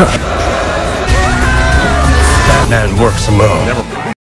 Batman works alone.